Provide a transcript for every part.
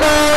Bye.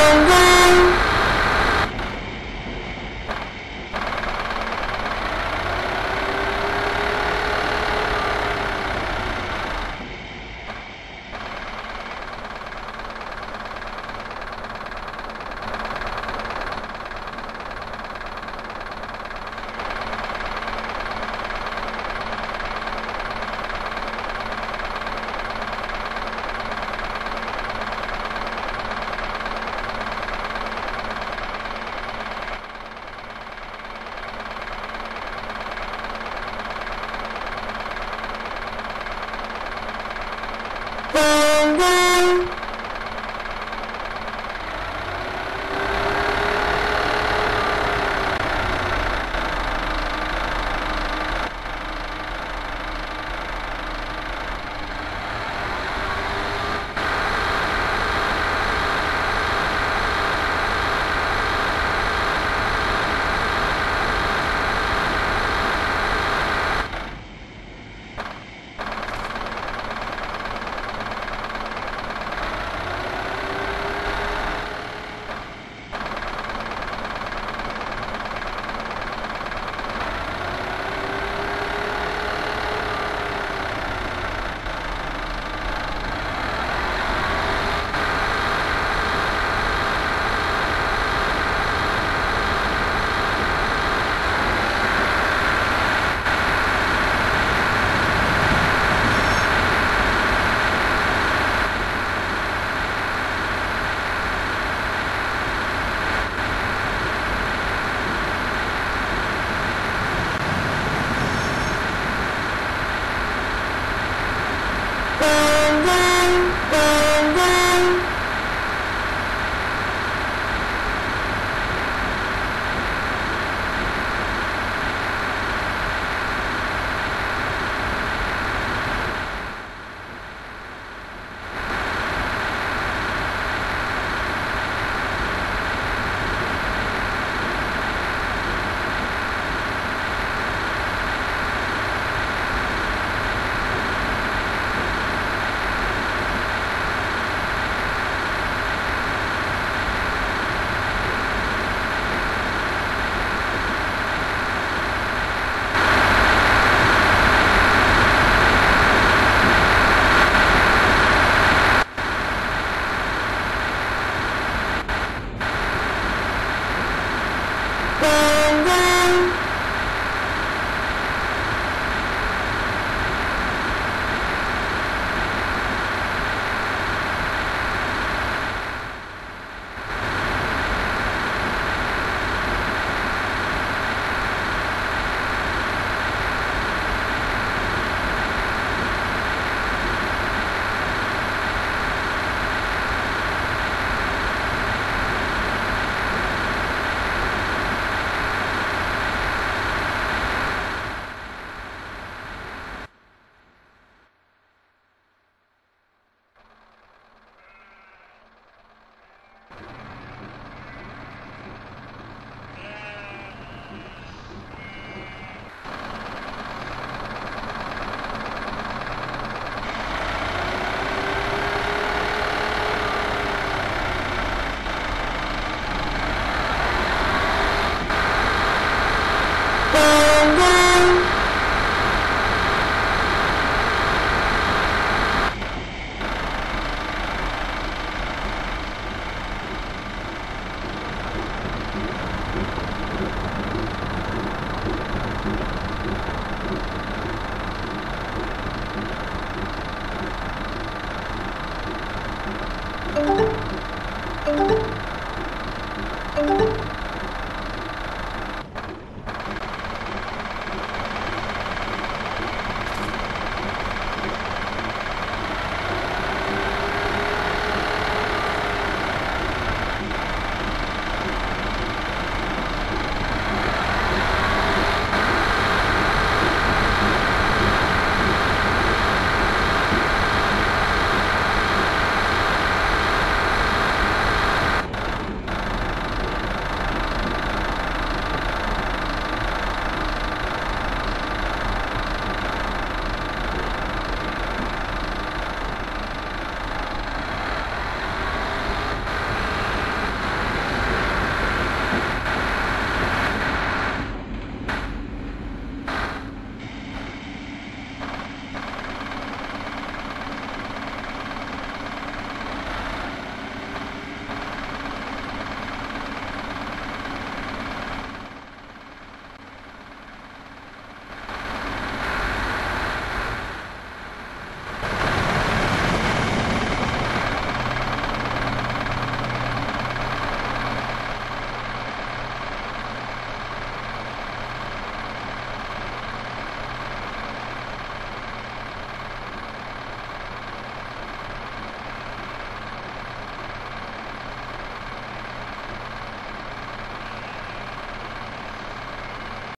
Boom. Thank you.